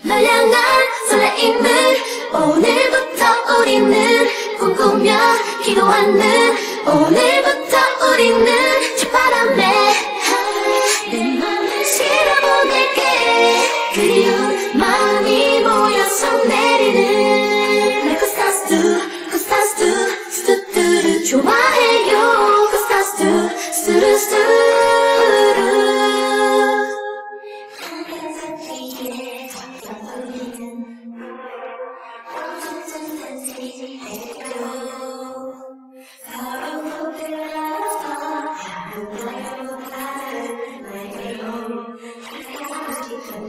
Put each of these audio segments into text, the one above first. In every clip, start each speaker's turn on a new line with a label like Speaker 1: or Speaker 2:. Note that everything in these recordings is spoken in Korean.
Speaker 1: 널 향한 설레임을 오늘부터 우리는 꿈꾸며 기도하는 오늘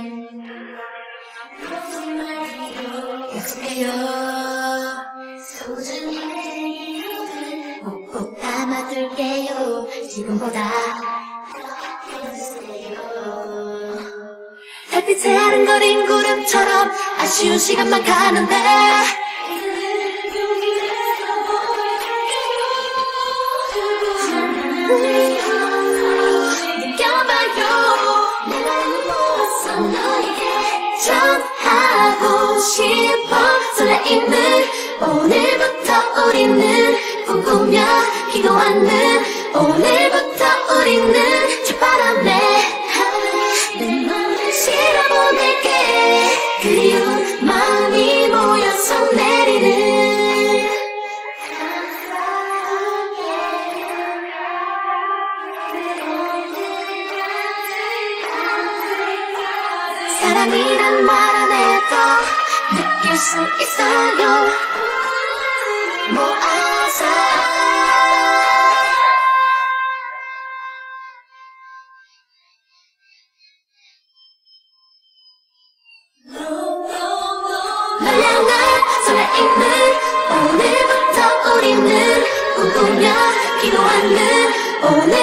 Speaker 1: 두 손을 약속해요 소중히 꼭꼭 담아둘게요 지금보다 달빛에 아른거린 구름처럼 아쉬운 시간만 가는데 싶어. 설레임을 오늘부터 우리는 꿈꾸며 기도하는 오늘부터 우리는 저 바람에 내 맘을 실어보낼게. 그리운 마음이 모여서 내리는 사랑이란 말 느낄 수 있어요. 모아서. 널 향한 설레임을 오늘부터 우리는 꿈꾸며 기도하는 오늘